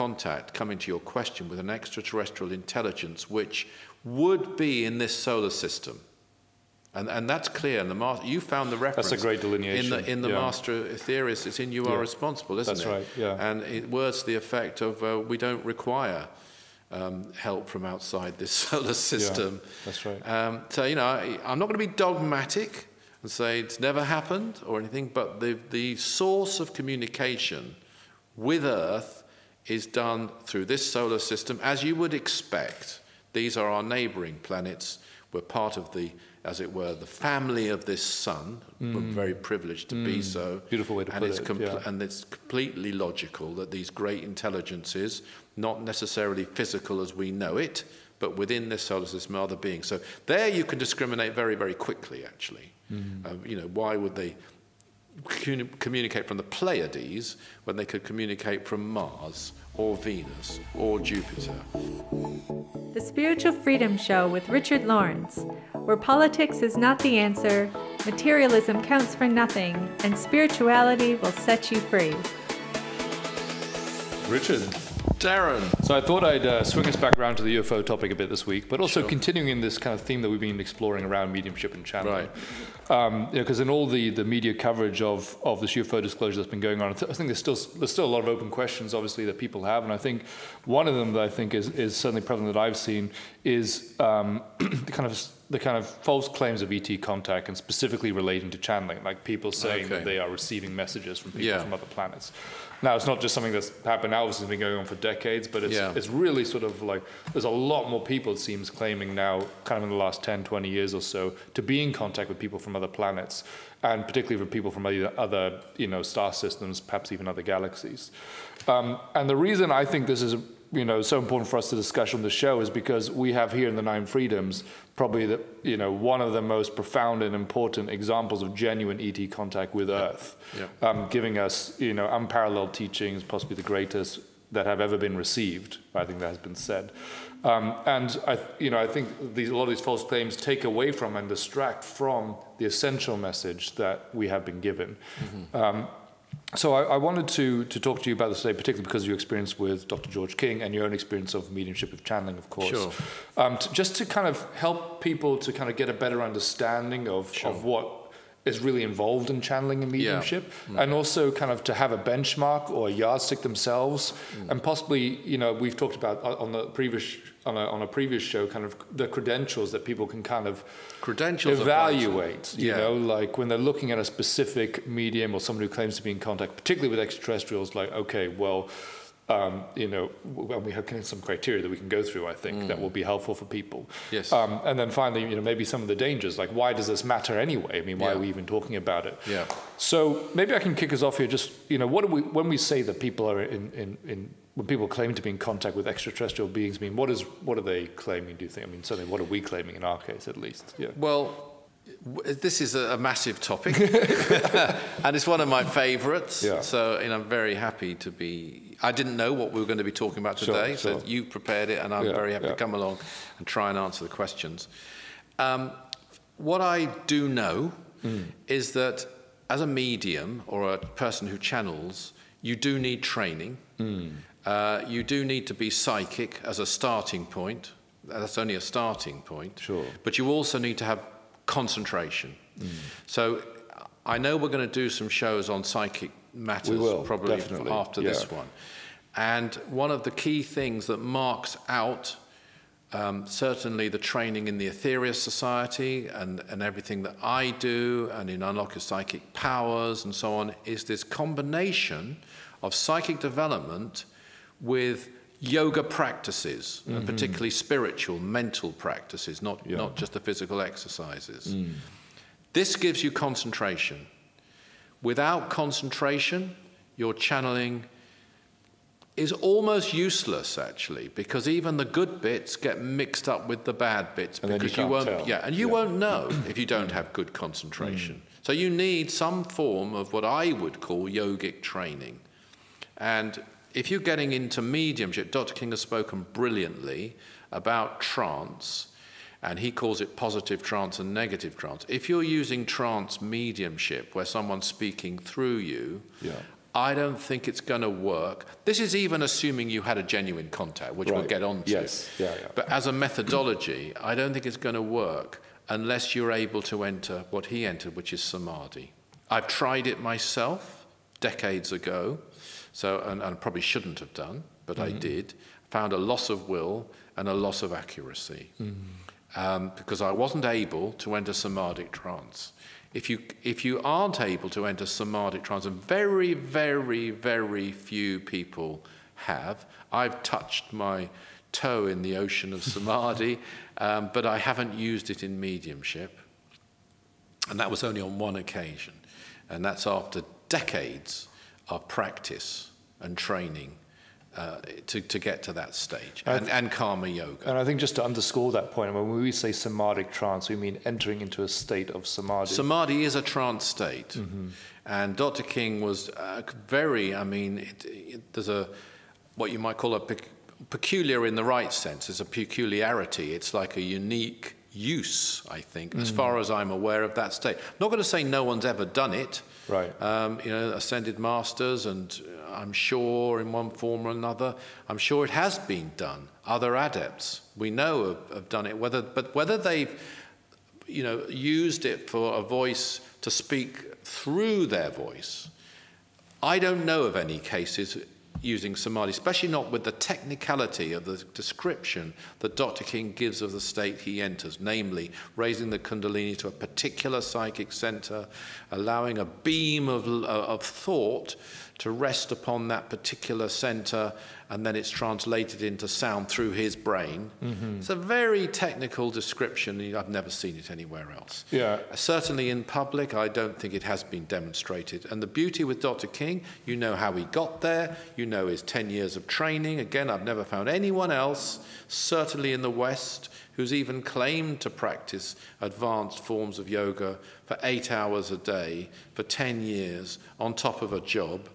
contact, coming to your question, with an extraterrestrial intelligence which would be in this solar system. And, and that's clear. And the master, you found the reference. That's a great delineation. In the, in the yeah. master Aetherius, it's in you are Yeah. responsible, isn't That's it? That's right, yeah. And it words the effect of uh, we don't require um, help from outside this solar system. that's right. Um, so, you know, I, I'm not going to be dogmatic and say it's never happened or anything, but the, the source of communication with Earth is done through this solar system, as you would expect. These are our neighboring planets. We're part of the, as it were, the family of this sun. We're very privileged to be so. Mm. Beautiful way to and put it's it, yeah. And it's completely logical that these great intelligences, not necessarily physical as we know it, but within this solar system are the beings. So there you can discriminate very, very quickly, actually. Mm-hmm. Uh, you know, why would they communicate from the Pleiades when they could communicate from Mars or Venus or Jupiter? The Spiritual Freedom Show with Richard Lawrence, where politics is not the answer, materialism counts for nothing, and spirituality will set you free. Richard. Darren. So I thought I'd uh, swing us back around to the UFO topic a bit this week, but also continuing in this kind of theme that we've been exploring around mediumship and channeling. Right. Because in all the, the media coverage of, of this UFO disclosure that's been going on, I, th- I think there's still there's still a lot of open questions, obviously, that people have, and I think one of them that I think is, is certainly prevalent that I've seen is um, the kind of the kind of false claims of ET contact, and specifically relating to channeling, like people saying Okay. that they are receiving messages from people Yeah. from other planets. Now, it's not just something that's happened now, this has been going on for decades, but it's, Yeah. it's really sort of like there's a lot more people, it seems, claiming now, kind of in the last 10, 20 years or so, to be in contact with people from other planets, and particularly with people from other, other you know, star systems, perhaps even other galaxies. Um, and the reason I think this is you know so important for us to discuss on the show is because we have here in the Nine Freedoms probably the you know one of the most profound and important examples of genuine ET contact with Earth, Yeah. um, giving us you know unparalleled teachings, possibly the greatest that have ever been received. I think that has been said, um, and I you know I think these a lot of these false claims take away from and distract from the essential message that we have been given. Um, so I, I wanted to, to talk to you about this today, particularly because of your experience with Dr. George King and your own experience of mediumship of channeling, of course. Sure. Um, to, just to kind of help people to kind of get a better understanding of, of what is really involved in channeling and mediumship, and also kind of to have a benchmark or a yardstick themselves, and possibly, you know, we've talked about on the previous on a, on a previous show, kind of the credentials that people can kind of Credentials evaluate. You Yeah. know, like when they're looking at a specific medium or someone who claims to be in contact, particularly with extraterrestrials, like, okay, well, um, you know, well, we have some criteria that we can go through, I think, that will be helpful for people. Yes. Um, and then finally, you know, maybe some of the dangers, like why does this matter anyway? I mean, why Yeah. are we even talking about it? Yeah. So maybe I can kick us off here. Just you know, what do we when we say that people are in, in, in when people claim to be in contact with extraterrestrial beings, I mean, what is what are they claiming? Do you think? I mean, certainly, what are we claiming in our case, at least? Yeah. Well, this is a, a massive topic, and it's one of my favourites. Yeah. So, and I'm very happy to be. I didn't know what we were going to be talking about Sure, today, so you prepared it, and I'm Yeah, very happy yeah. to come along and try and answer the questions. Um, what I do know Hmm. is that as a medium or a person who channels, you do need training. Hmm. Uh, you do need to be psychic as a starting point. That's only a starting point. Sure. But you also need to have concentration. So I know we're going to do some shows on psychic matters will, probably definitely, after this one. And one of the key things that marks out um, certainly the training in the Aetherius Society and, and everything that I do and in Unlock Your Psychic Powers and so on is this combination of psychic development with yoga practices, and particularly spiritual, mental practices, not, Yeah. not just the physical exercises. This gives you concentration. Without concentration, your channeling is almost useless actually because even the good bits get mixed up with the bad bits And you because you, can't won't tell. yeah and you Yeah. won't know if you don't have good concentration mm. so you need some form of what i would call yogic training and if you're getting into mediumship dr king has spoken brilliantly about trance and he calls it positive trance and negative trance if you're using trance mediumship where someone's speaking through you Yeah. I don't think it's going to work. This is even assuming you had a genuine contact, which we'll get on to. Yes. Yeah, yeah. But as a methodology, I don't think it's going to work unless you're able to enter what he entered, which is samadhi. I've tried it myself decades ago, so and, and probably shouldn't have done, but I mm-hmm. did. Found a loss of will and a loss of accuracy mm-hmm. Um, because I wasn't able to enter samadhic trance. If you, if you aren't able to enter samadhic trance, and very, very, very few people have, I've touched my toe in the ocean of samadhi, um, but I haven't used it in mediumship. And that was only on one occasion. And that's after decades of practice and training uh, to, to get to that stage, and, and karma yoga. And I think just to underscore that point, when we say samadhic trance, we mean entering into a state of samadhi. Samadhi is a trance state. And Dr. King was uh, very, I mean, it, it, there's a, what you might call a pec- peculiar in the right sense. It's a peculiarity. It's like a unique use, I think, as far as I'm aware of that state. I'm not going to say no one's ever done it. Right. Um, you know, ascended masters, and I'm sure in one form or another, I'm sure it has been done. Other adepts we know have, have done it. Whether, but whether they've, you know, used it for a voice to speak through their voice, I don't know of any cases using samadhi, especially not with the technicality of the description that Dr. King gives of the state he enters, namely raising the kundalini to a particular psychic center, allowing a beam of, of thought to rest upon that particular center, and then it's translated into sound through his brain. Mm-hmm. It's a very technical description. I've never seen it anywhere else. Yeah. Uh, certainly in public, I don't think it has been demonstrated. And the beauty with Dr. King, you know how he got there, you know his 10 years of training. Again, I've never found anyone else, certainly in the West, who's even claimed to practice advanced forms of yoga for eight hours a day for 10 years on top of a job.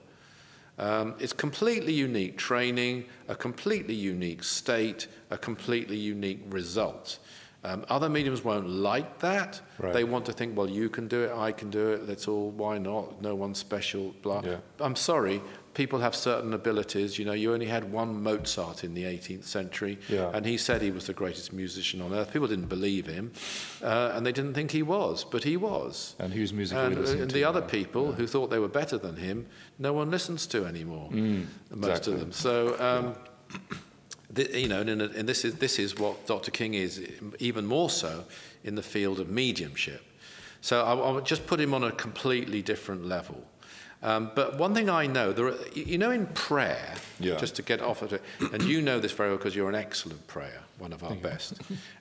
Um, it's completely unique training, a completely unique state, a completely unique result. Um, other mediums won't like that. Right. They want to think, well, you can do it, I can do it, that's all, why not? No one's special, blah. Yeah. I'm sorry, people have certain abilities. You know, you only had one Mozart in the 18th century, Yeah. and he said he was the greatest musician on earth. People didn't believe him, uh, and they didn't think he was, but he was. And whose music And, uh, and the other people who thought they were better than him, no one listens to anymore. most Mm, exactly. of them. So, um, the, you know, and, and this is this is what Dr. King is, even more so in the field of mediumship. So I, I would just put him on a completely different level. Um, but one thing I know, there are, you know, in prayer, Yeah. just to get off of it, and you know this very well because you're an excellent prayer, one of our best.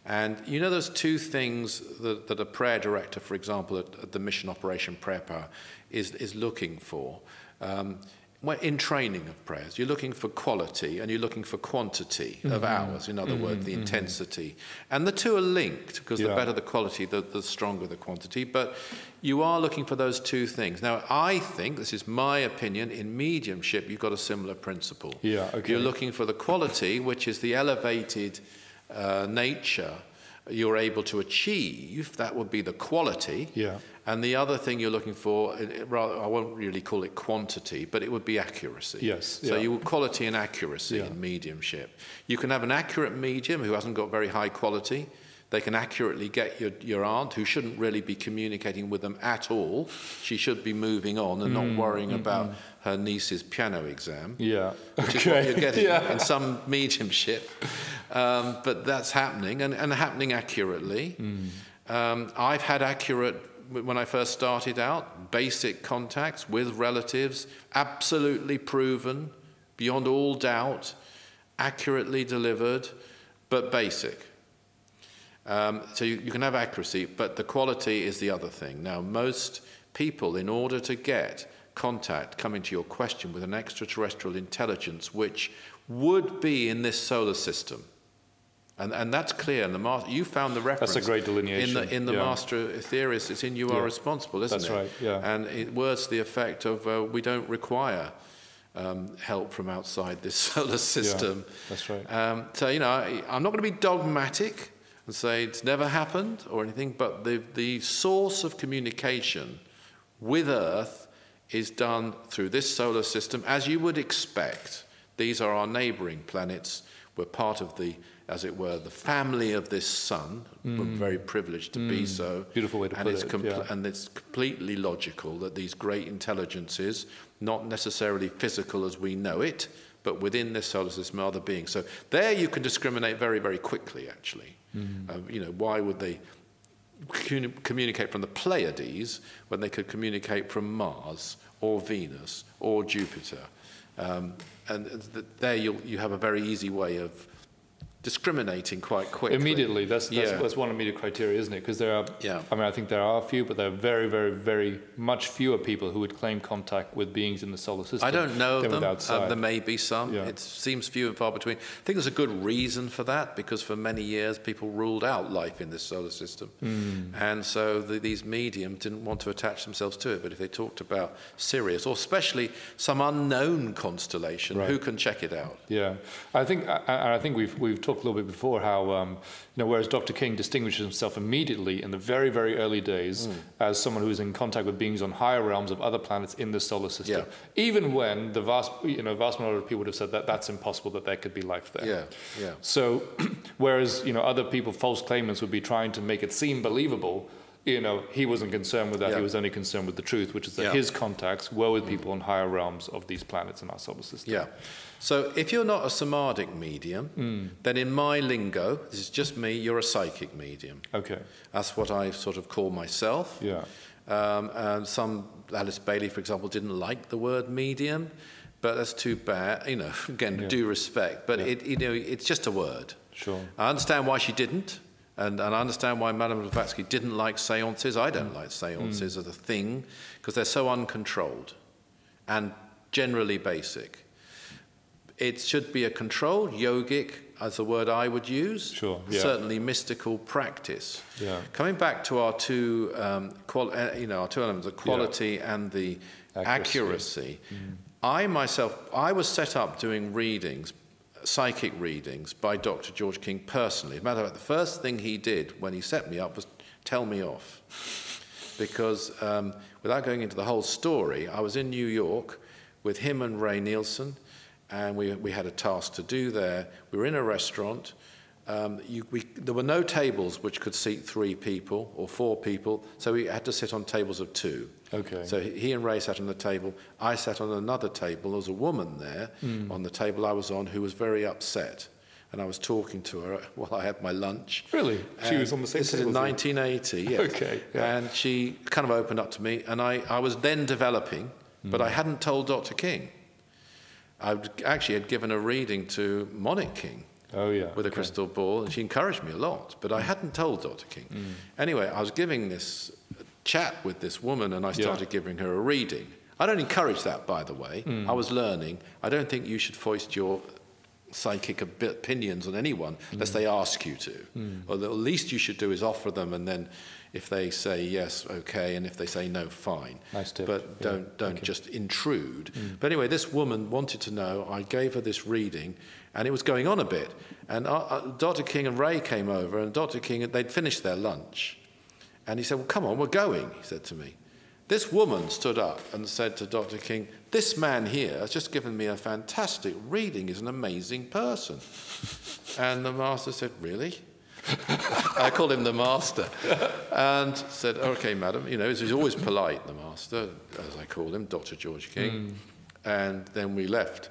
And you know, there's two things that, that a prayer director, for example, at, at the Mission Operation Prayer Power, is, is looking for. Um, in training of prayers, you're looking for quality and you're looking for quantity of hours, in other words, the intensity. And the two are linked because the better the quality, the, the stronger the quantity. But you are looking for those two things. Now, I think, this is my opinion, in mediumship, you've got a similar principle. Yeah, okay. You're looking for the quality, which is the elevated uh, nature you're able to achieve. That would be the quality. Yeah. And the other thing you're looking for, rather, I won't really call it quantity, but it would be accuracy. Yes, So yeah. you quality and accuracy Yeah. in mediumship. You can have an accurate medium who hasn't got very high quality. They can accurately get your, your aunt, who shouldn't really be communicating with them at all. She should be moving on and Mm, not worrying about her niece's piano exam Yeah. which is what you're getting Yeah. in some mediumship. Um, but that's happening and, and happening accurately. Um, I've had accurate, when I first started out, basic contacts with relatives, absolutely proven, beyond all doubt, accurately delivered, but basic. Um, so you, you can have accuracy, but the quality is the other thing. Now, most people, in order to get contact, coming to your question, with an extraterrestrial intelligence which would be in this solar system, and, and that's clear. And the master, you found the reference. That's a great delineation, In the, in the yeah. Master Aetherius, it's in You Are Yeah. Responsible, isn't That's it? That's right, yeah. And it words the effect of uh, we don't require um, help from outside this solar system. Yeah, that's right. Um, so, you know, I, I'm not going to be dogmatic and say it's never happened or anything, but the, the source of communication with Earth is done through this solar system, as you would expect. These are our neighboring planets. We're part of the, as it were, the family of this sun. We're mm. very privileged to be mm. so. Beautiful way to and put it's it, yeah. And it's completely logical that these great intelligences, not necessarily physical as we know it, but within this solar system are the beings. So there you can discriminate very, very quickly, actually. Mm. Um, you know, why would they communicate from the Pleiades when they could communicate from Mars or Venus or Jupiter? Um, and th there you you have a very easy way of discriminating quite quickly. Immediately, that's, that's, Yeah. that's one immediate criteria, isn't it? Because there are, Yeah. I mean, I think there are a few, but there are very, very, very much fewer people who would claim contact with beings in the solar system. I don't know them. Uh, there may be some. Yeah. It seems few and far between. I think there's a good reason for that because for many years people ruled out life in this solar system. Hmm. And so the, these mediums didn't want to attach themselves to it. But if they talked about Sirius, or especially some unknown constellation, who can check it out? Yeah, I think I, I I think we've we've talked a little bit before how um, you know whereas Dr. King distinguishes himself immediately in the very very early days as someone who is in contact with beings on higher realms of other planets in the solar system, Yeah. even when the vast you know vast majority of people would have said that that's impossible that there could be life there. Yeah, yeah. So, whereas you know other people, false claimants, would be trying to make it seem believable. You know, he wasn't concerned with that. Yeah. He was only concerned with the truth, which is that Yeah. Mm. his contacts were with people on higher realms of these planets in our solar system. Yeah. So if you're not a samadhic medium, Hmm. then in my lingo, this is just me, you're a psychic medium. Okay. That's what I sort of call myself. Yeah. Um, and some, Alice Bailey, for example, didn't like the word medium, but that's too bad. You know, again, Yeah. due respect, but it, you know, it's just a word. Sure. I understand why she didn't, and, and I understand why Madame Blavatsky didn't like seances. I don't like seances as a thing because they're so uncontrolled and generally basic. It should be a controlled yogic, as the word I would use. Sure, yeah. Certainly mystical practice. Yeah. Coming back to our two, um, uh, you know, our two elements, the quality and the Accuracy. accuracy. I myself, I was set up doing readings, psychic readings, by Dr. George King personally. As a matter of fact, the first thing he did when he set me up was tell me off. Because um, without going into the whole story, I was in New York with him and Ray Nielsen, and we, we had a task to do there. We were in a restaurant. Um, you, we, there were no tables which could seat three people or four people, so we had to sit on tables of two. Okay. So he and Ray sat on the table. I sat on another table. There was a woman there on the table I was on who was very upset. And I was talking to her while I had my lunch. Really? She was on the same table. This is in table as you? 1980, yes. Okay, yeah. And she kind of opened up to me. And I, I was then developing, but Mm. I hadn't told Dr. King. I actually had given a reading to Monique King Oh yeah. with a okay. crystal ball, and she encouraged me a lot, but I hadn't told Dr. King. Mm. Anyway, I was giving this chat with this woman, and I started giving her a reading. I don't encourage that, by the way. Mm. I was learning. I don't think you should foist your psychic opinions on anyone unless mm. they ask you to. Or the least you should do is offer them, and then if they say yes, okay, and if they say no, fine. Nice tip, But don't don't okay. just intrude. But anyway, this woman wanted to know. I gave her this reading, and it was going on a bit. And uh, uh, Dr. King and Ray came over, and Dr. King they'd finished their lunch, and he said, "Well, come on, we're going." He said to me. This woman stood up and said to Dr. King, This man here has just given me a fantastic reading. He's an amazing person. And the master said, Really? I called him the master. And said, Okay, madam. You know, he's always polite, the master, as I call him, Dr. George King. And then we left.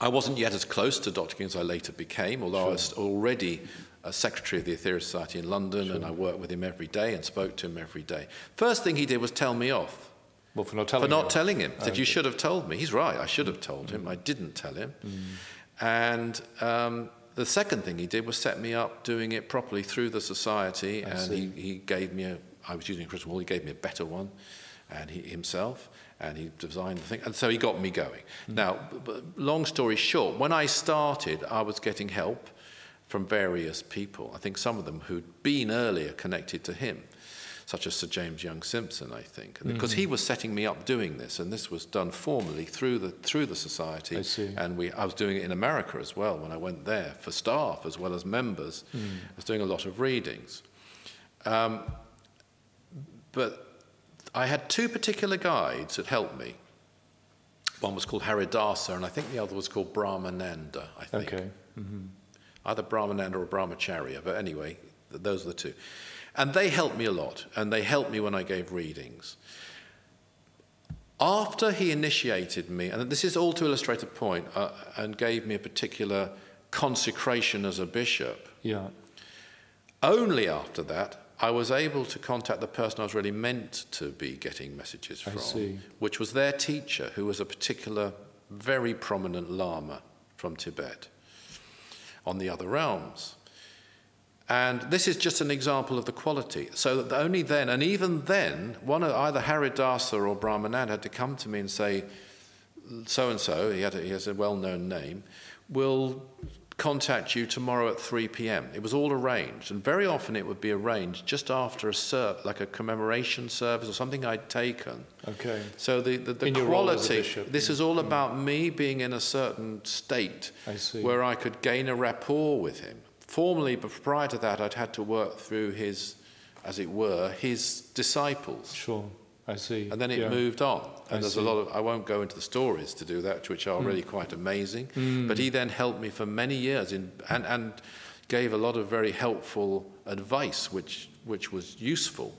I wasn't yet as close to Dr. King as I later became, although I was already a secretary of the Aetherius Society in London, and I worked with him every day and spoke to him every day. First thing he did was tell me off Well, for not telling. for not you. telling him. Oh, Said, you should have told me. He's right, I should have told him. I didn't tell him. And um, the second thing he did was set me up doing it properly through the society, I and he, he gave me a, I was using a crystal ball, he gave me a better one, and he himself, and he designed the thing, and so he got me going. Hmm. Now, b- b- long story short, when I started, I was getting help from various people. I think some of them who'd been earlier connected to him, such as Sir James Young Simpson, I think, because he hmm. was setting me up doing this, and this was done formally through the through the society. I see. And we, I was doing it in America as well when I went there for staff as well as members. Hmm. I was doing a lot of readings. Um, but I had two particular guides that helped me. One was called Haridasa, and I think the other was called Brahmananda, I think. Okay. Mm-hmm. Either Brahmananda or Brahmacharya, but anyway, th- those are the two. And they helped me a lot, and they helped me when I gave readings. After he initiated me, and this is all to illustrate a point, uh, and gave me a particular consecration as a bishop, Yeah. only after that I was able to contact the person I was really meant to be getting messages from, which was their teacher, who was a particular, very prominent Lama from Tibet on the other realms. And this is just an example of the quality. So that only then, and even then, one of either Haridasa or Brahmanand had to come to me and say, so and so, he, had a, he has a well known name, will contact you tomorrow at 3 p.m. It was all arranged, and very often it would be arranged just after a ser- like a commemoration service or something I'd taken. Okay. So the, the, the In your role as quality, bishop, this yeah. is all hmm. about me being in a certain state I where I could gain a rapport with him. Formerly, but prior to that, I'd had to work through his, as it were, his disciples. Sure. I see. And then it Yeah. moved on. I And there's see. a lot of, I won't go into the stories to do that, which are really quite amazing. But he then helped me for many years in, and, and gave a lot of very helpful advice, which, which was useful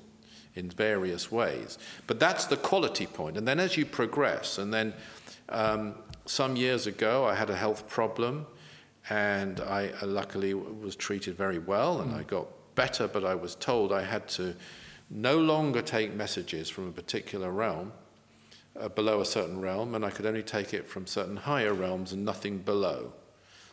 in various ways. But that's the quality point. And then as you progress, and then um, some years ago, I had a health problem, and I uh, luckily was treated very well, and I got better, but I was told I had to no longer take messages from a particular realm, uh, below a certain realm, and I could only take it from certain higher realms and nothing below.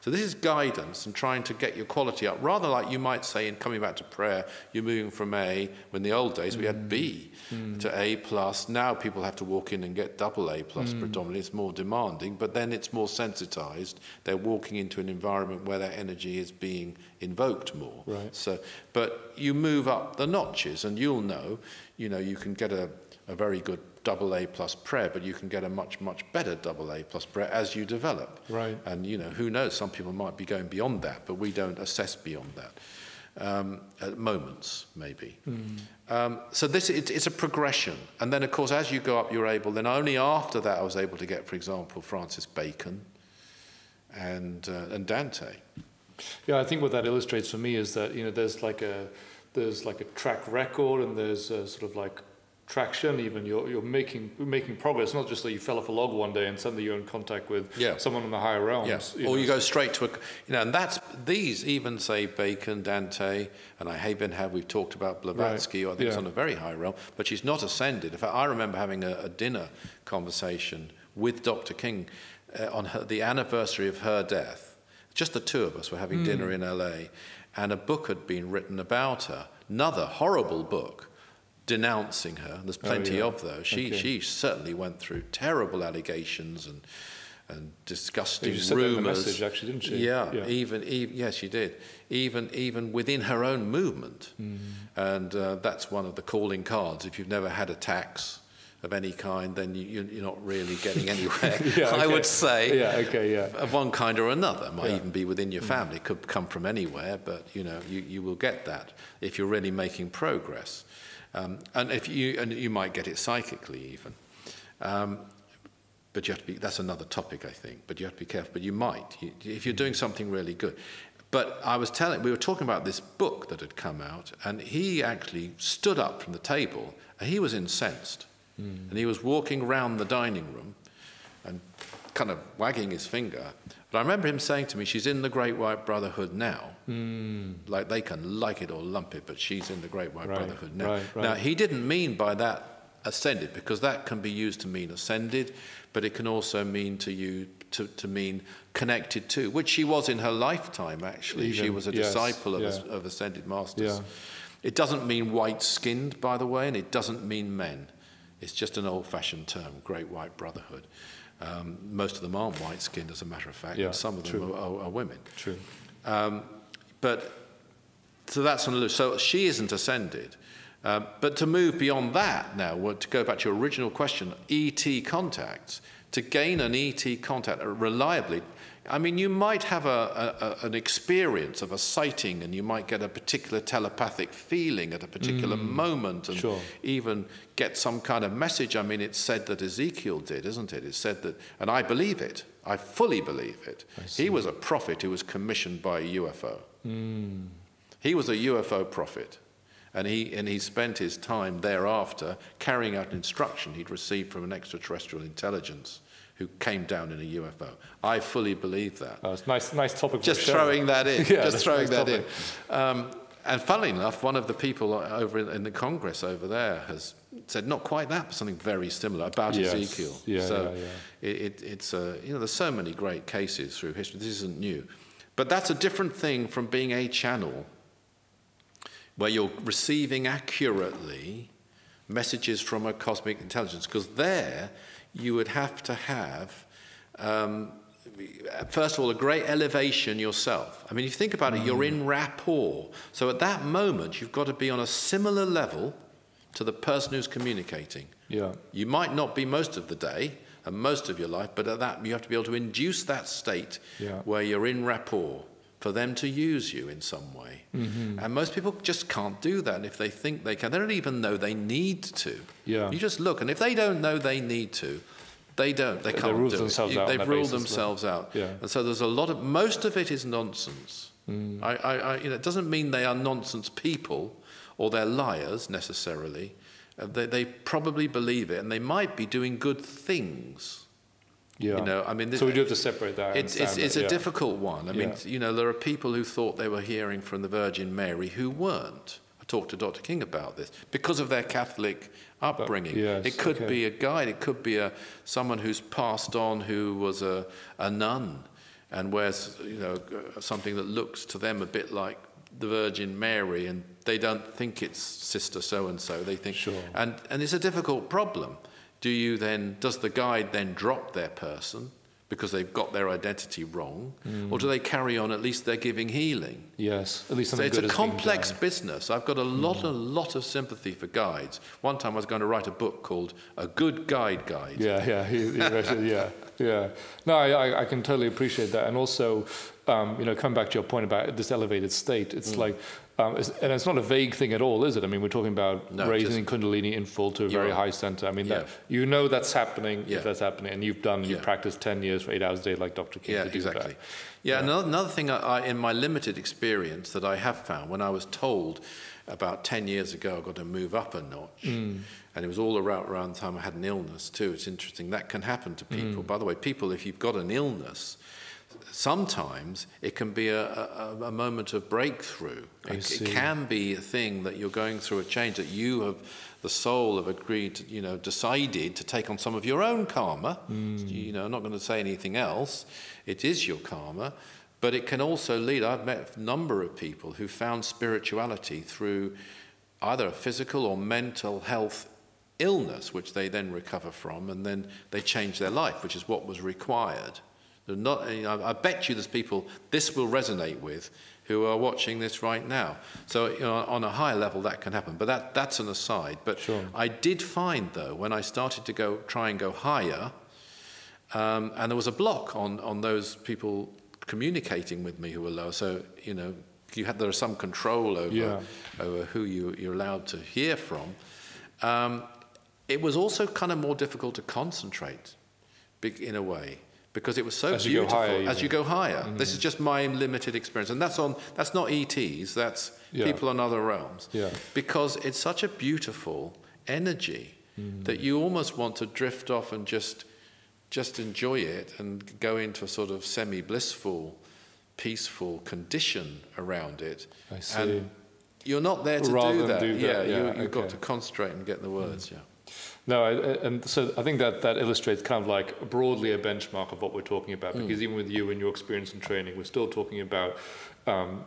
So this is guidance and trying to get your quality up, rather like you might say in coming back to prayer, you're moving from A, when in the old days we had B hmm. to A plus. Now people have to walk in and get double A plus hmm. predominantly. It's more demanding, but then it's more sensitized. They're walking into an environment where their energy is being invoked more. Right. So, but you move up the notches, and you'll know, you know, you can get a, a very good double A plus prayer, but you can get a much, much better double A plus prayer as you develop. Right. And, you know, who knows, some people might be going beyond that, but we don't assess beyond that. Um, at moments, maybe. Um, so this it, it's a progression, and then of course, as you go up, you're able. Then only after that, I was able to get, for example, Francis Bacon and uh, and Dante. Yeah, I think what that illustrates for me is that you know there's like a there's like a track record and there's a sort of like traction. Even you're you're making making progress. Not just that you fell off a log one day and suddenly you're in contact with Yeah. someone in the higher realms. Yes, you or know. you go straight to a, you know, and that's these even say Bacon, Dante, and I even have we've talked about Blavatsky, or I think it's yeah. on a very high realm, but she's not ascended. In fact, I remember having a, a dinner conversation with Dr. King uh, on her, the anniversary of her death. Just the two of us were having dinner in LA, and a book had been written about her, another horrible book denouncing her. There's plenty yeah. of those. She Okay. she certainly went through terrible allegations and and disgusting You said that rumors. message, actually, didn't she? Yeah, Yeah. even, even yes, she did. Even even within her own movement, Mm-hmm. and uh, that's one of the calling cards. If you've never had attacks of any kind, then you, you're not really getting anywhere. Yeah, I would say Yeah. Okay. Yeah. of one kind or another. It might Yeah. Mm. even be within your family. It could come from anywhere, but you know you, you will get that if you're really making progress. Um, and if you and you might get it psychically even. Um, but you have to be that's another topic I think. But you have to be careful. But you might you, if you're doing something really good. But I was telling we were talking about this book that had come out, and he actually stood up from the table. And he was incensed, mm. and he was walking round the dining room kind of wagging his finger. But I remember him saying to me, "She's in the Great White Brotherhood now. Mm. Like they can like it or lump it, but she's in the Great White Right, Brotherhood now." right, right. Now he didn't mean by that ascended, because that can be used to mean ascended, but it can also mean to you to, to mean connected to, which she was in her lifetime. Actually, she was a yes, disciple of, yeah. of ascended masters. Yeah. It doesn't mean white-skinned, by the way, and it doesn't mean men. It's just an old-fashioned term, Great White Brotherhood. Um, most of them aren't white-skinned, as a matter of fact, Yeah, and some of them true. are, are, women. True. Um, but so that's on the list. So she isn't ascended. Um, but to move beyond that now, well, to go back to your original question, ET contacts, to gain an ET contact reliably, I mean, you might have a, a, an experience of a sighting and you might get a particular telepathic feeling at a particular Mm. moment and Sure. even get some kind of message. I mean, it's said that Ezekiel did, isn't it? It's said that, and I believe it. I fully believe it. He was a prophet who was commissioned by a UFO. Mm. He was a UFO prophet. And he, and he spent his time thereafter carrying out instruction he'd received from an extraterrestrial intelligence who came down in a UFO. I fully believe that. Oh, it's nice, nice topic. Just a throwing that in. Yeah, just throwing nice that in. Um, and funnily enough, one of the people over in, in the Congress over there has said not quite that, but something very similar about Yes. Ezekiel. Yeah, so yeah, yeah. It, it, it's uh, you know there's so many great cases through history. This isn't new, but that's a different thing from being a channel where you're receiving accurately messages from a cosmic intelligence. Because there, you would have to have, um, first of all, a great elevation yourself. I mean, if you think about it, you're in rapport. So at that moment, you've got to be on a similar level to the person who's communicating. Yeah. You might not be most of the day and most of your life, but at that you have to be able to induce that state Yeah. where you're in rapport for them to use you in some way. Mm-hmm. And most people just can't do that. If they think they can, they don't even know they need to. Yeah. You just look, and if they don't know they need to, they don't. They They can't rule do themselves it. out They've ruled basis, themselves out. Yeah. And so there's a lot of most of it is nonsense. Mm. I, I, I, you know, it doesn't mean they are nonsense people or they're liars necessarily. Uh, they, they probably believe it, and they might be doing good things. Yeah. You know, I mean, this, so we do have to separate that. I it's, it's, it's that, a yeah. difficult one. I mean, Yeah. you know, there are people who thought they were hearing from the Virgin Mary who weren't. I talked to Dr. King about this because of their Catholic upbringing. yes, it could okay. be a guide. It could be a someone who's passed on who was a, a nun and wears, you know, something that looks to them a bit like the Virgin Mary, and they don't think it's Sister so and so. They think, Sure. and and it's a difficult problem. Do you then? Does the guide then drop their person? Because they've got their identity wrong, or do they carry on? At least they're giving healing. Yes, at least So something it's good a complex business. I've got a lot, a lot of sympathy for guides. One time I was going to write a book called A Good Guide Guide. Yeah, yeah, he, he actually- yeah, yeah. No, I, I, can totally appreciate that, and also, um, you know, coming back to your point about this elevated state, it's Mm. like, um, it's, and it's not a vague thing at all, is it? I mean, we're talking about No, raising Kundalini in full to a very high center. I mean, that, you know that's happening Yeah. if that's happening, and you've done, you've Yeah. practiced ten years for eight hours a day, like Dr. King. Yeah, exactly. Yeah, Another, another thing I, I, in my limited experience that I have found when I was told about 10 years ago I've got to move up a notch, and it was all around, around the time I had an illness too. It's interesting. That can happen to people. By the way, people, if you've got an illness, sometimes it can be a, a, a moment of breakthrough. It, it can be a thing that you're going through a change that you have, the soul have agreed, to, you know, decided to take on some of your own karma. Hmm. You know, I'm not going to say anything else. It is your karma, but it can also lead. I've met a number of people who found spirituality through either a physical or mental health illness, which they then recover from, and then they change their life, which is what was required. Not, you know, I bet you there's people this will resonate with who are watching this right now. So you know, on a higher level, that can happen. But that, that's an aside. But Sure. I did find, though, when I started to go try and go higher, um, and there was a block on, on those people communicating with me who were lower. So, you know, you had, there was some control over, Yeah. over who you, you're allowed to hear from. Um, it was also kind of more difficult to concentrate in a way because it was so As you beautiful higher, as you go higher. This is just my limited experience, and that's on that's not ETs. That's Yeah. people on other realms. Yeah. Because it's such a beautiful energy Mm. that you almost want to drift off and just just enjoy it and go into a sort of semi-blissful, peaceful condition around it. I see. And you're not there to Rather do than that. do that, Yeah, yeah, you, you've got to concentrate and get the words. Yeah. No, I, I- and so I think that that illustrates kind of like broadly a benchmark of what we're talking about. Mm. Because even with you and your experience and training, we're still talking about um,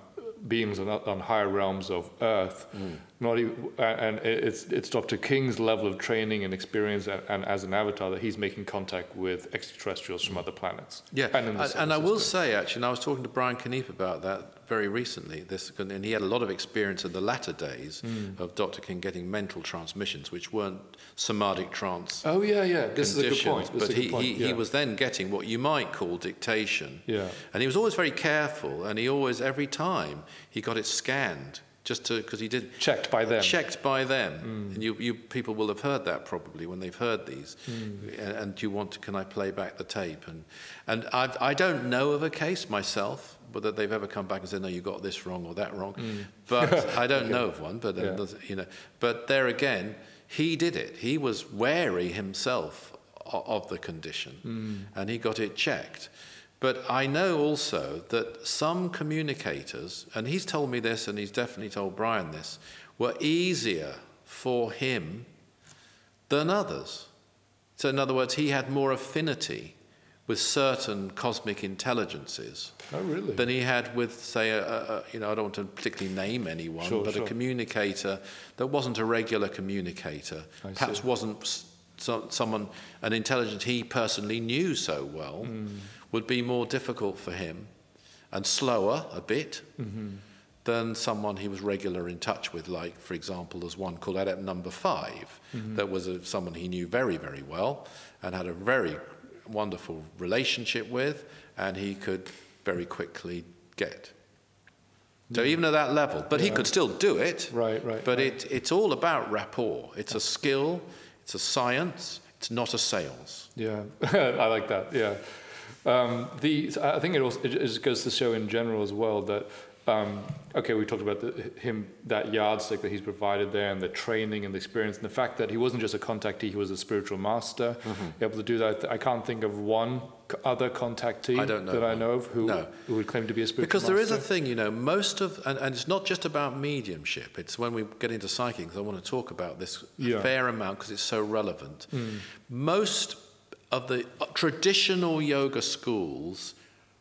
beings on, on higher realms of Earth. Mm. Not even, and it's it's Dr. King's level of training and experience, and, and, as an avatar, that he's making contact with extraterrestrials from other planets. Yeah, and, and, and I will say actually, and I was talking to Brian Keneipp about that very recently. This, and he had a lot of experience in the latter days mm. of Dr. King getting mental transmissions, which weren't samadhic trance. Oh yeah, yeah. This is a good point. This but he, point. he, yeah. he was then getting what you might call dictation. Yeah. And he was always very careful, and he always every time he got it scanned just to because he did checked by them. Checked by them, mm. and you, you people will have heard that probably when they've heard these. Mm. And, and, you want to, can I play back the tape? And and I've, I don't know of a case myself but that they've ever come back and said no, you got this wrong or that wrong. Mm. But I don't okay. know of one. But yeah. you know, but there again, he did it. He was wary himself of the condition, mm. and he got it checked. But I know also that some communicators, and he's told me this and he's definitely told Brian this, were easier for him than others. So, in other words, he had more affinity with certain cosmic intelligences oh, really? than he had with, say, a, a, you know, I don't want to particularly name anyone, sure, but sure. a communicator that wasn't a regular communicator, I perhaps see. wasn't so, someone, an intelligence he personally knew so well. Mm would be more difficult for him and slower a bit mm-hmm. than someone he was regular in touch with, like, for example, there's one called Adept Number 5 mm-hmm. that was a, someone he knew very, very well and had a very wonderful relationship with, and he could very quickly get. So even at that level, but yeah. he could still do it. Right, right. But right. It, it's all about rapport. It's a skill, it's a science, it's not a sales. Yeah, I like that. Yeah. Um, the, I think it, also, it just goes to show in general as well that um, okay, we talked about the, him that yardstick that he's provided there, and the training and the experience, and the fact that he wasn't just a contactee; he was a spiritual master, mm-hmm. able to do that. I can't think of one other contactee I that one. I know of who, no. who would claim to be a spiritual because master. Because there is a thing, you know, most of, and, and, it's not just about mediumship. It's when we get into psychics, I want to talk about this yeah. a fair amount because it's so relevant. Mm. Most of the traditional yoga schools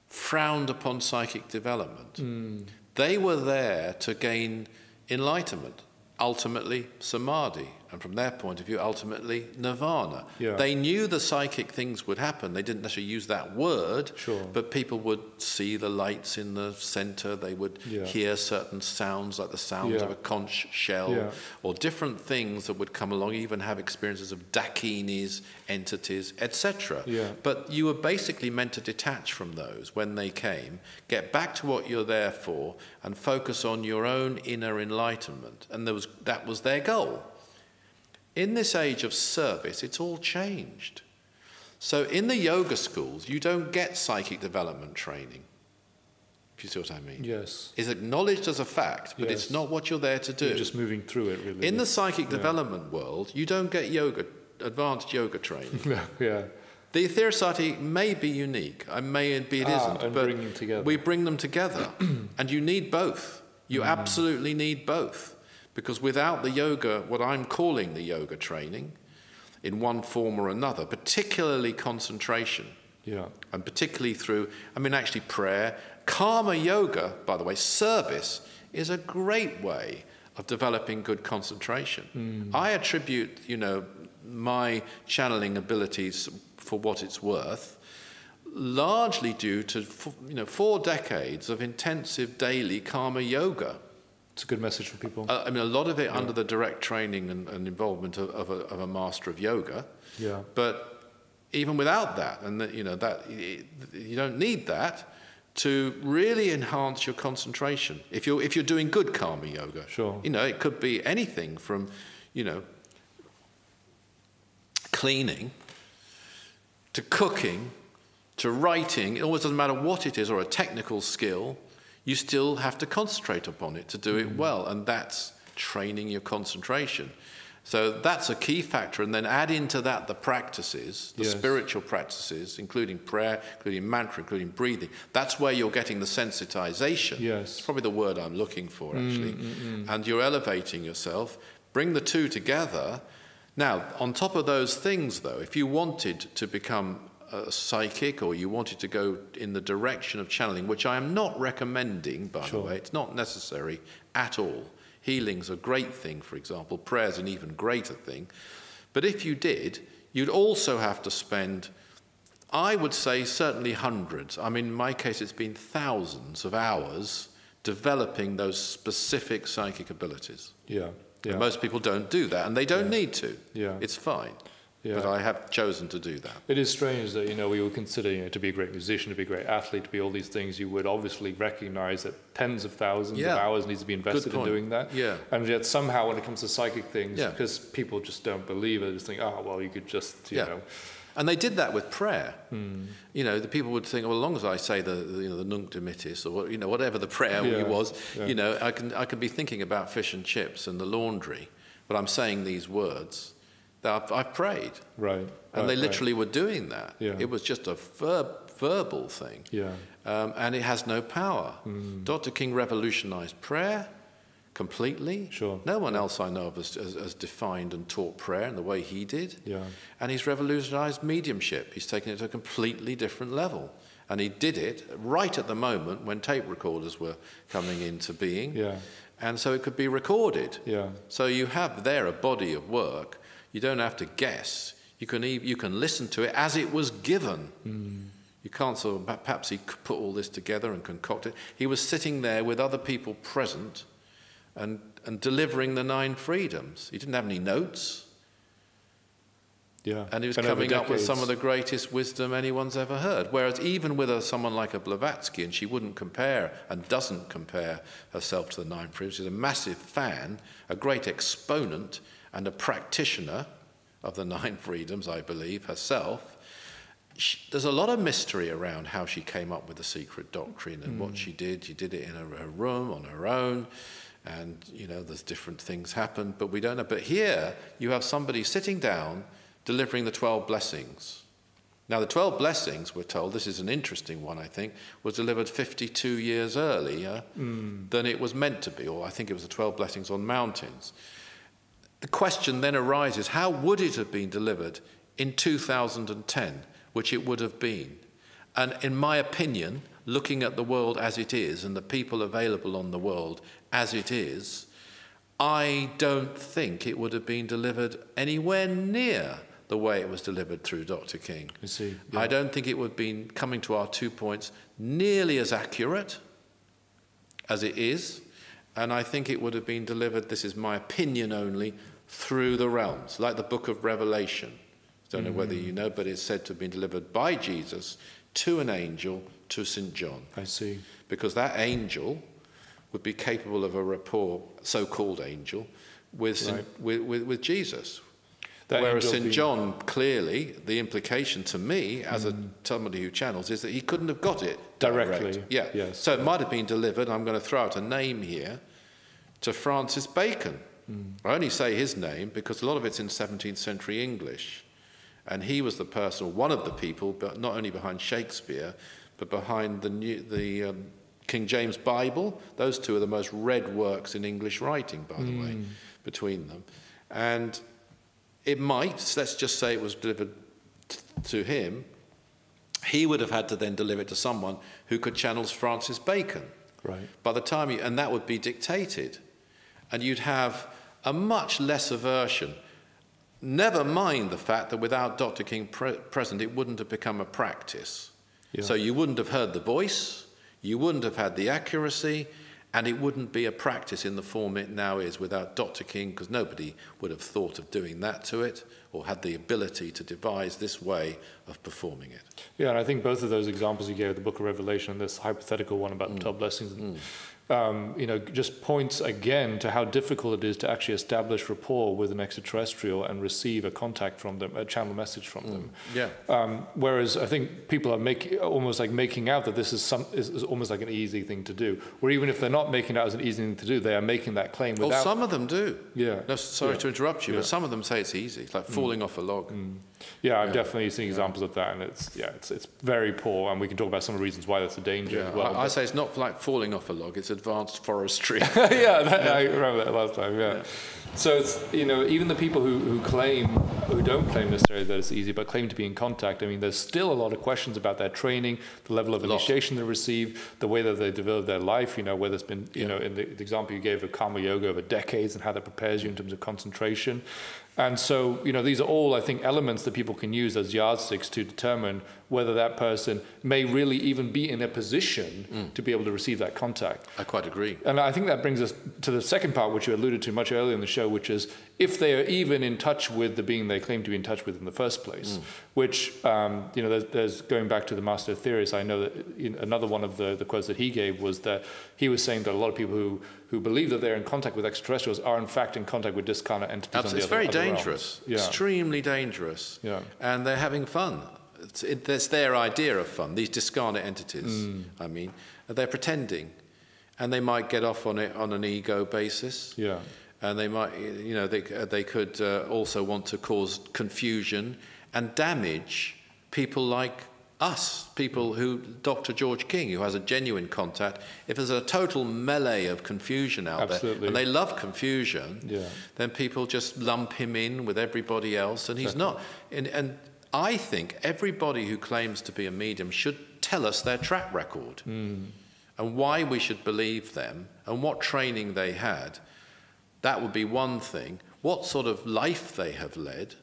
frowned upon psychic development. Mm. They were there to gain enlightenment, ultimately samadhi and from their point of view, ultimately nirvana. Yeah. They knew the psychic things would happen. They didn't necessarily use that word, sure. but people would see the lights in the center. They would yeah. hear certain sounds, like the sounds yeah. of a conch shell, or different things that would come along. Even have experiences of dakinis, entities, etc. But you were basically meant to detach from those when they came, get back to what you're there for, and focus on your own inner enlightenment. And there was, that was their goal. In this age of service, it's all changed. So in the yoga schools, you don't get psychic development training. If you see what I mean? Yes. It's acknowledged as a fact, but yes. it's not what you're there to do. You're just moving through it, really. In the psychic yeah. development world, you don't get yoga, advanced yoga training. yeah. The Society may be unique. I may be it ah, not but we bring them together, and you need both. You mm. absolutely need both. Because without the yoga, what I'm calling the yoga training, in one form or another, particularly concentration, yeah. and particularly through, I mean, actually prayer, karma yoga, by the way, service is a great way of developing good concentration. Mm. I attribute, you know, my channeling abilities for what it's worth largely due to you know four decades of intensive daily karma yoga it's a good message for people. Uh, I mean, a lot of it yeah. under the direct training and, and involvement of, of, a, of, a, master of yoga. Yeah. But even without that, and that, you know that you don't need that to really enhance your concentration. If you're if you're doing good karma yoga, sure. You know, it could be anything from, you know, cleaning to cooking to writing. It always doesn't matter what it is, or a technical skill you still have to concentrate upon it to do it mm. well, and that's training your concentration. So that's a key factor, and then add into that the practices, the yes. spiritual practices, including prayer, including mantra, including breathing. That's where you're getting the sensitization. Yes. It's probably the word I'm looking for, mm, actually. Mm, mm, mm. And you're elevating yourself. Bring the two together. Now, on top of those things, though, if you wanted to become psychic or you wanted to go in the direction of channeling, which I am not recommending, by Sure. the way, it's not necessary at all. Healing's a great thing, for example. Prayer's an even greater thing. But if you did, you'd also have to spend, I would say, certainly hundreds. I mean, in my case, it's been thousands of hours developing those specific psychic abilities. Yeah. Yeah. Most people don't do that, and they don't need to. Yeah. It's fine. Yeah. But I have chosen to do that. It is strange that you know we would consider you know to be a great musician, to be a great athlete, to be all these things. You would obviously recognise that tens of thousands Yeah. of hours needs to be invested in doing that. Yeah. And yet somehow when it comes to psychic things, Yeah. because people just don't believe it, just think, oh well, you could just you Yeah. know. And they did that with prayer. Hmm. You know, the people would think, well, as long as I say the, the you know the Nunc Dimittis or you know whatever the prayer Yeah, was, you know, I can I can be thinking about fish and chips and the laundry, but I'm saying these words I've, I've prayed, Right. and right, they right. literally were doing that. Yeah. It was just a ver- verbal thing. Yeah. um, and it has no power. Hmm. Dr. King revolutionized prayer completely. Sure. No one else I know of has, has, has defined and taught prayer in the way he did. Yeah. And he's revolutionized mediumship. He's taken it to a completely different level. And he did it right at the moment when tape recorders were coming into being. Yeah. And so it could be recorded. Yeah. So you have there a body of work. You don't have to guess. You can, ev- you can listen to it as it was given. You can't sort of, perhaps he could put all this together and concoct it. He was sitting there with other people present and, and delivering the nine freedoms. He didn't have any notes. Yeah. And he was coming up with some of the greatest wisdom anyone's ever heard. Whereas even with a, someone like a Blavatsky, and she wouldn't compare and doesn't compare herself to the Nine Freedoms, she's a massive fan, a great exponent, and a practitioner of the Nine Freedoms, I believe, herself. She, there's a lot of mystery around how she came up with the secret doctrine and what mm. she did. She did it in her, her room on her own, and you know there's different things happened, but we don't know. But here you have somebody sitting down delivering the 12 blessings. Now, the 12 blessings, we're told, this is an interesting one, I think, was delivered 52 years earlier mm. than it was meant to be, or I think it was the 12 blessings on mountains. The question then arises how would it have been delivered in 2010, which it would have been? And in my opinion, looking at the world as it is and the people available on the world as it is, I don't think it would have been delivered anywhere near the way it was delivered through Dr. King. You see. I don't think it would have been coming to our two points nearly as accurate as it is, and I think it would have been delivered, this is my opinion only, through the realms, like the book of Revelation. I don't know whether mm-hmm. you know, but it's said to have been delivered by Jesus to an angel to St. John, I see. because that angel would be capable of a rapport, so called angel, with, St. Right. with, with, with Jesus. That Whereas St. John, clearly, the implication to me, as a Mm. somebody who channels, is that he couldn't have got it Directly, direct. Yeah. yes. So it might have been delivered. I'm going to throw out a name here to Francis Bacon. Mm. I only say his name because a lot of it's in 17th century English, and he was the person, or one of the people, but not only behind Shakespeare, but behind the new, the um, King James Bible. Those two are the most read works in English writing, by the way, between them, and it might, let's just say it was delivered t- to him, he would have had to then deliver it to someone who could channel Francis Bacon. Right. By the time you, and that would be dictated. And you'd have a much lesser version. Never mind the fact that without Dr. King pre- present, it wouldn't have become a practice. Yeah. So you wouldn't have heard the voice, you wouldn't have had the accuracy, and it wouldn't be a practice in the form it now is without Dr. King, because nobody would have thought of doing that to it or had the ability to devise this way of performing it. Yeah, and I think both of those examples you gave, the Book of Revelation, and this hypothetical one about the mm. twelve blessings, mm. Um, you know, just points again to how difficult it is to actually establish rapport with an extraterrestrial and receive a contact from them, a channel message from them. Yeah. Um, whereas I think people are making almost like making out that this is some is, is almost like an easy thing to do. Or even if they're not making it out as an easy thing to do, they are making that claim Well, without. some of them do. Yeah. No, sorry Yeah. to interrupt you, Yeah. but some of them say it's easy. It's like falling off a log. Yeah, I've definitely seen examples of that, and it's yeah, it's it's very poor, and we can talk about some of the reasons why that's a danger Yeah, as well. I, I say it's not like falling off a log, it's advanced forestry. yeah, that, I remember that last time. Yeah. So it's you know even the people who, who claim who don't claim necessarily that it's easy, but claim to be in contact. I mean, there's still a lot of questions about their training, the level of initiation they receive, the way that they develop their life. You know, whether it's been, you yeah. know, in the, the, example you gave of karma yoga over decades and how that prepares you in terms of concentration. And so, you know, these are all, I think, elements that people can use as yardsticks to determine whether that person may really even be in a position mm. to be able to receive that contact. I quite agree. And I think that brings us to the second part, which you alluded to much earlier in the show, which is if they are even in touch with the being they claim to be in touch with in the first place, mm. which, um, you know, there's, there's, going back to the Master Aetherius, I know that another one of the, the quotes that he gave was that he was saying that a lot of people who, who believe that they're in contact with extraterrestrials are in fact in contact with discarnate entities. Absolutely. It's other, very dangerous, yeah. extremely dangerous. Yeah. And they're having fun it's, it, that's their idea of fun. These discarnate entities, mm. I mean, they're pretending, and they might get off on it on an ego basis. Yeah. And they might, you know, they, they could uh, also want to cause confusion and damage people like us, people who, Dr. George King, who has a genuine contact, if there's a total melee of confusion out Absolutely. there, and they love confusion, yeah. then people just lump him in with everybody else, and he's not. And, and I think everybody who claims to be a medium should tell us their track record mm. and why we should believe them and what training they had. That would be one thing. What sort of life they have led.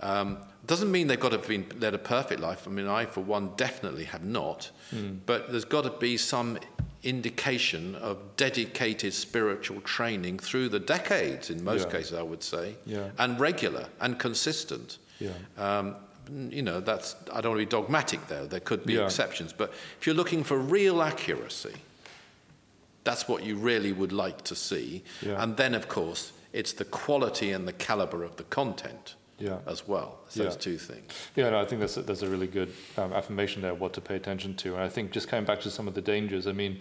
Um, doesn't mean they've got to have been led a perfect life. I mean, I, for one, definitely have not. Mm. But there's got to be some indication of dedicated spiritual training through the decades, in most yeah. cases, I would say, yeah. and regular and consistent. Yeah. Um, you know, that's, I don't want to be dogmatic there, there could be yeah. exceptions, but if you're looking for real accuracy, that's what you really would like to see. Yeah. And then, of course, it's the quality and the caliber of the content yeah. as well. So those two things. Yeah, no, I think that's a, that's a really good um, affirmation there, what to pay attention to. And I think just coming back to some of the dangers, I mean,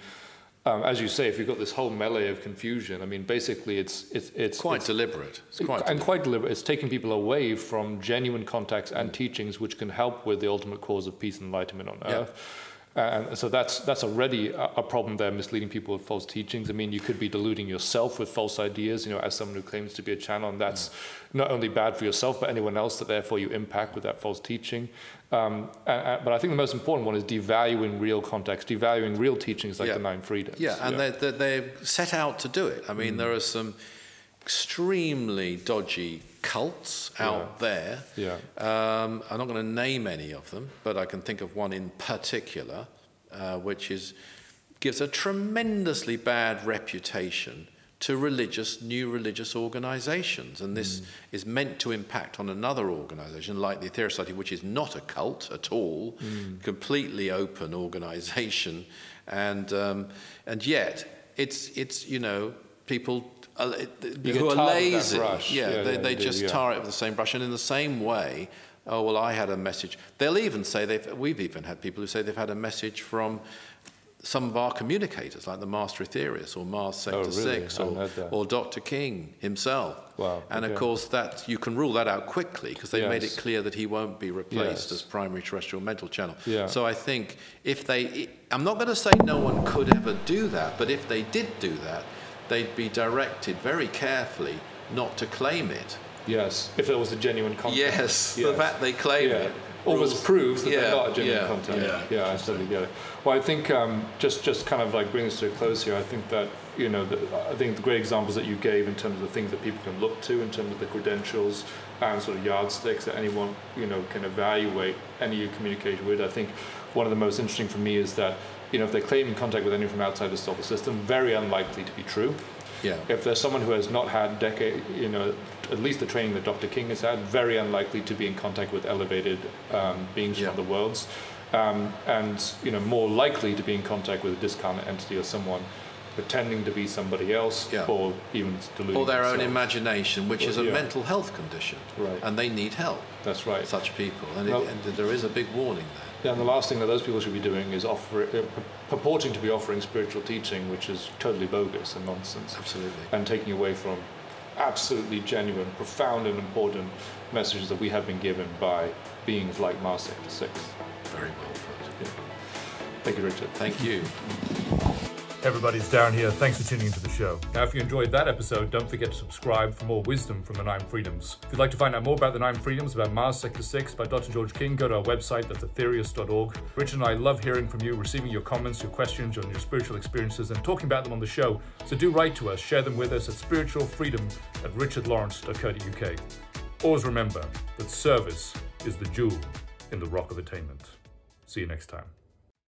um, as you say, if you've got this whole melee of confusion, I mean, basically, it's it's it's quite it's, deliberate. It's quite and deliberate. quite deliberate. It's taking people away from genuine contacts and mm. teachings, which can help with the ultimate cause of peace and enlightenment on earth. And so that's that's already a, a, problem there, misleading people with false teachings. I mean, you could be deluding yourself with false ideas, you know, as someone who claims to be a channel, and that's mm. not only bad for yourself, but anyone else that therefore you impact with that false teaching. Um, and, and, but I think the most important one is devaluing real context, devaluing real teachings like yeah. the Nine Freedoms. Yeah, and yeah. They're, they're set out to do it. I mean, mm. there are some extremely dodgy cults out yeah. there. Yeah. Um, I'm not going to name any of them, but I can think of one in particular, uh, which is gives a tremendously bad reputation to religious, new religious organizations. And this mm. is meant to impact on another organization like the Aetherius Society, which is not a cult at all, mm. completely open organization. And, um, and yet, it's, it's, you know, people uh, who are lazy. Yeah, yeah, they, yeah, they just do, yeah. tar it with the same brush. And in the same way, oh, well, I had a message. They'll even say they've, we've even had people who say they've had a message from some of our communicators, like the Master Aetherius or Mars Sector oh, really? 6 or, or Dr. King himself. Wow, and okay. of course, that you can rule that out quickly because they yes. made it clear that he won't be replaced yes. as primary terrestrial mental channel. Yeah. So I think if they, I'm not going to say no one could ever do that, but if they did do that, they'd be directed very carefully not to claim it. Yes, if there was a genuine contact. Yes, yes. the fact they claim yeah. it almost proves that yeah, they're not a genuine yeah, contact. Yeah, yeah, I totally get it. Well, I think um, just just kind of like bringing us to a close here. I think that you know, the, I think the great examples that you gave in terms of the things that people can look to in terms of the credentials and sort of yardsticks that anyone you know can evaluate any you communicate with. I think one of the most interesting for me is that you know if they claim in contact with anyone from outside the solar system, very unlikely to be true. Yeah. If there's someone who has not had decade, you know, at least the training that Dr. King has had, very unlikely to be in contact with elevated um, beings yeah. from the worlds, um, and you know, more likely to be in contact with a discarnate entity or someone pretending to be somebody else, yeah. or even deluding or their themselves. own imagination, which well, is a yeah. mental health condition, right? And they need help. That's right. Such people, and, well, it, and there is a big warning there. Yeah, and the last thing that those people should be doing is offer, uh, purporting to be offering spiritual teaching, which is totally bogus and nonsense. Absolutely. And taking away from absolutely genuine, profound, and important messages that we have been given by beings like Mars Sector 6. Very well put. Yeah. Thank you, Richard. Thank you. Everybody's down here. Thanks for tuning into the show. Now, if you enjoyed that episode, don't forget to subscribe for more wisdom from the Nine Freedoms. If you'd like to find out more about the Nine Freedoms, about Mars Sector 6 by Dr. George King, go to our website, that's aetherius.org. Richard and I love hearing from you, receiving your comments, your questions on your spiritual experiences, and talking about them on the show. So do write to us, share them with us at spiritualfreedom at richardlawrence.co.uk. Always remember that service is the jewel in the rock of attainment. See you next time.